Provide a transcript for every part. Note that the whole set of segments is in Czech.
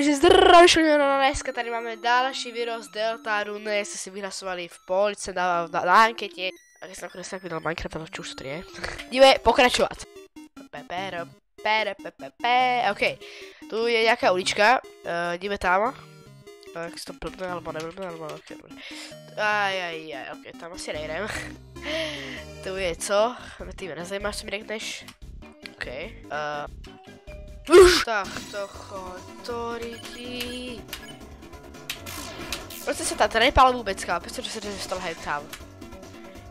Takže zdravím, no dneska tady máme další video z Deltaru, jste si vyhlasovali v police na, na, na anketě. A když jsem nakonec tak vydal Minecraft, ale čo už to je. Jdeme pokračovat. Ok. Tu je nějaká ulička, uh, jdeme tam. Jak se to blbne, alebo neblbne, alebo ok, dobré. Aj, aj, aj, ok, tam asi nejdem. tu je co? Ty mě nezajímáš, co mi řekneš. Ok. Uh, tak to chotorky. Proč se ta nepál vůbec, kámo? Proč se dostal hen tam?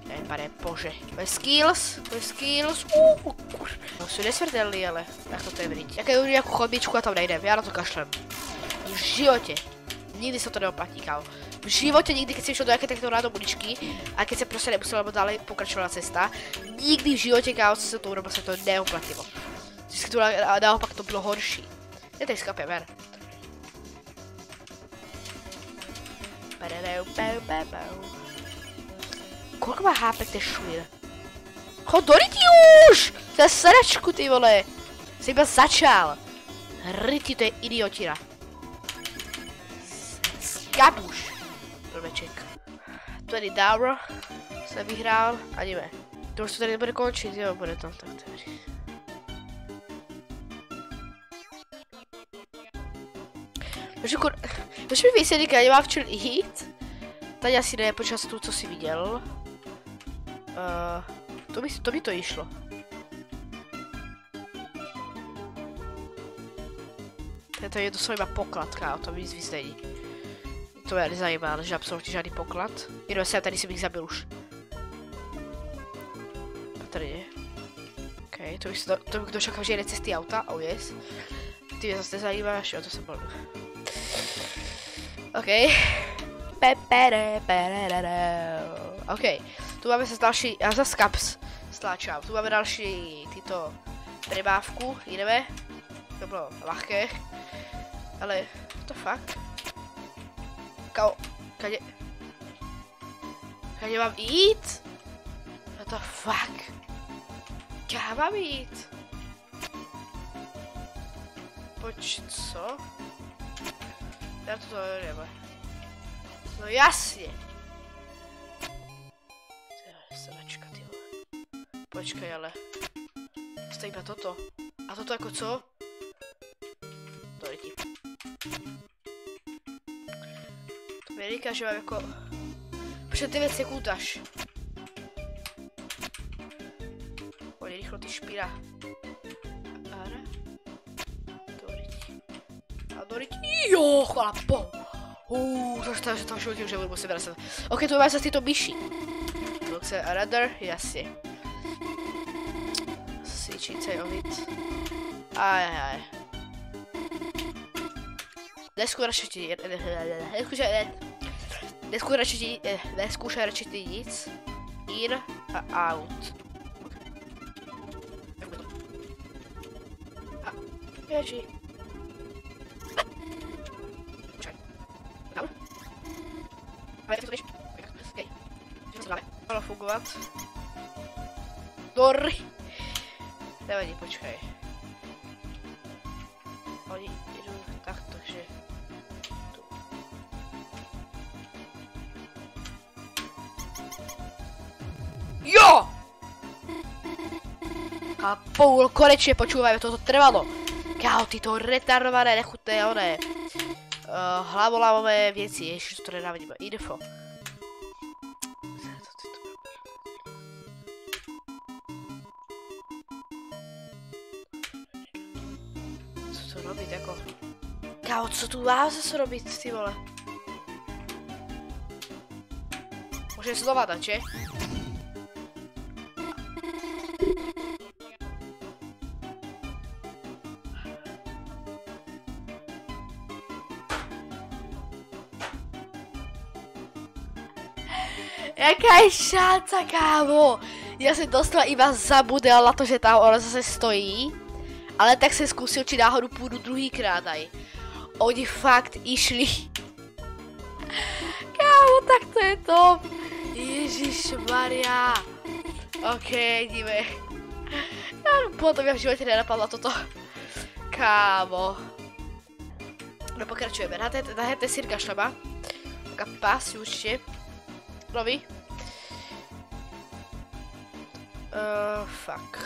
Ne, pane bože. Moje skills, moje skills, uh, no, jsou nesmrtelný, ale jak to je vrít. Jaké je nějakou chodbičku a tam nejdem, já na to kašlem. V životě. Nikdy se to neoplatí, kámo. V životě nikdy, když jsem šel do jaké takto rádo budičky a když se prostě nemusel dále pokračovat cesta, nikdy v životě, kámo, se to urobil, se to neoplatilo. Vždycky to naopak to bylo horší. Je tady skapě, ver. Kolik má HP ten švír? Chodori ti už! To je sračku, ty vole! Jsi iba začal. Ryti, to je idiotina. Skabuš. Blbeček. Tady Dauro se vyhrál a jdeme. To už to tady nebude končit, jo, bude to tak tady. Takže kur... Můžeš mi vysvětlit, kde nemám v čem jít? Tady asi ne, počas tu, co jsi viděl. Uh, to, by, to by to išlo. To je to iba poklad, kámo, to víc víc není. To mě nezajímá, že absolutně žádný poklad. Jenom jsem tady si bych zabil už. A tady je. OK, to bych, to, to bych došel že jede cesty auta, oh yes. Ty mě zase nezajímáš, jo, to jsem byl. OK. OK. Tu máme zase další, já zase kaps stláčám. Tu máme další tyto trebávku, jdeme. To bylo lehké. Ale, to fakt. Kao, kadě... Kadě mám jít? What the fuck? Kam mám jít? Poč, co? Já to jdeme. No jasně. Sračka, ty vole. Počkej, ale. Stojí na toto. A toto jako co? To lidi. To mi říká, že mám jako... Před ty věci kůtaš. Pojď rychlo ty špíra. Chvala bohu. Uh, to je to životě už nebudu muset vracet. Ok, tu máme zase tyto myši. Luxe a radar, jasně. Svíčice, ovit. Aj, aj, aj. Neskúšaj Neskúšaj Neskúšaj radši ty nic. In a out. A, ježi. Malo fungovat. Dorry. Nevadí, počkej. Oni jdou takto, že... Tu. Jo! A půl, konečně počúvajme, toto trvalo. Káo, tyto retardované, nechutné, oné uh, hlavolavové věci, ještě to nedáme info. Co to robit, jako? Kámo, co tu má zase robit, ty vole? Můžeme se to že? Jaká je šance, kámo? Já jsem dostala iba zabudel na to, že tam ona zase stojí. Ale tak jsem zkusil, či náhodou půjdu druhýkrát aj. Oni fakt išli. Kámo, tak to je to. Ježíš Maria. OK, jdeme. Já potom já v životě nenapadla toto. Kámo. No pokračujeme. Nahajte sírka šleba. Taká pás Nový. Uh, fuck.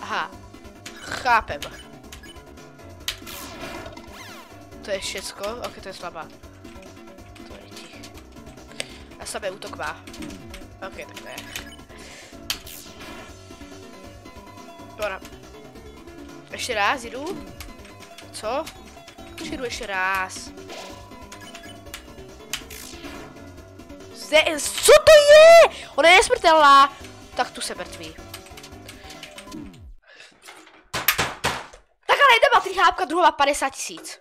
Aha. Chápem. To je všecko? Ok, to je slabá. To je ti. A slabé útok má. Ok, tak je. Dobra. Ještě raz jdu. Co? Přijdu ještě raz. Zde, co to je? Ona je smrtelná. Tak tu se mrtví. Tak ale jedna má tři hápka, druhá má 50 tisíc.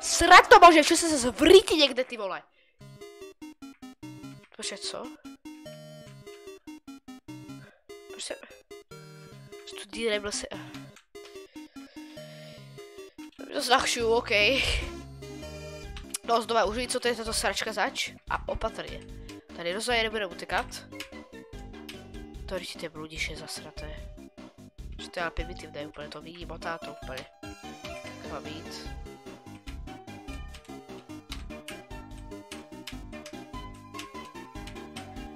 Srať to bože, čo se zvrítí někde ty vole. Počkej, co? Prostě... Byl se... Zachšu, OK. No, zdové užij, co to je tato sračka zač. A opatrně. Tady rozhodně nebude utekat. To když ty bludiš je zasraté. Že to je ale primitivné úplně, to vidí, motá to úplně. To má být.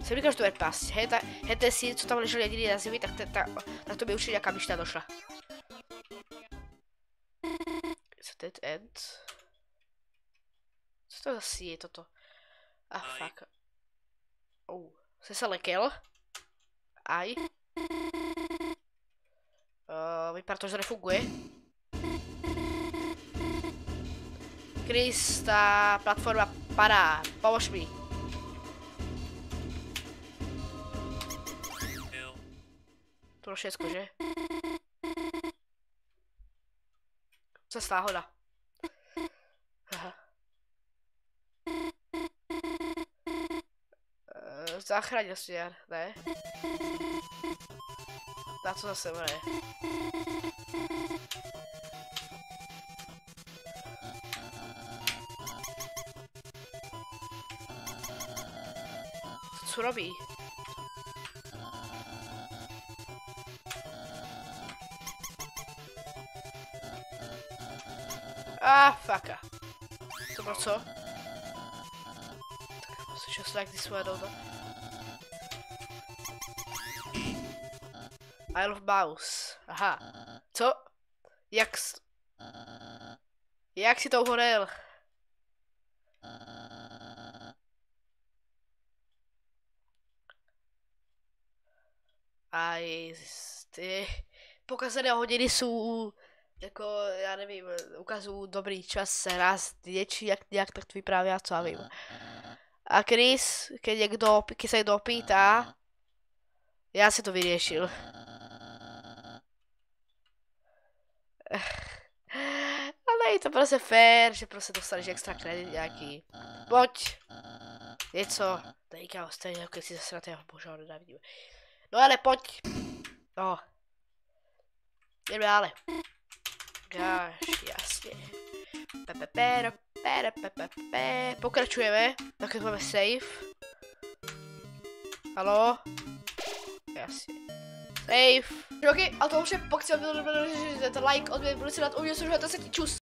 Jsem říkal, že to je pas. Hej, ta, hej, ten sír, co tam ležel jediný na zemi, tak, ta, ta, tak to by určitě nějaká myšta došla. End? Co to zase je toto? Ah, fuck. Oh, jsi se lekel? Aj. Uh, vypadá to, že nefunguje. Chris, ta platforma padá. Pomož mi. To bylo všecko, že? Cestá hoda. Uh, zachránil směr, ne? Na co zase ne? Co robí? Ah, fucker. To bylo co? Tak musím just like this one over. I love mouse. Aha. Co? Jak s... Jak si to uhorel? A ty pokazené hodiny jsou jako, já nevím, ukazuju dobrý čas raz něčí, jak nějak tak vypráví, co já vím. A Chris, keď někdo, keď se někdo pýtá, já si to vyřešil. Ale je to prostě fér, že prostě dostaneš extra kredit nějaký. Pojď. Něco. Teďka stejně, jako si zase na tého božího nenávidíme. No ale pojď. No. Jdeme dále. Dáš, jasně. Pepe, pepe, Pokračujeme. Tak máme save. Halo? Jasně. Save. Ok, a to už je pokud se vám bylo, like, odběr, budu si dát uvědět, že to se čus.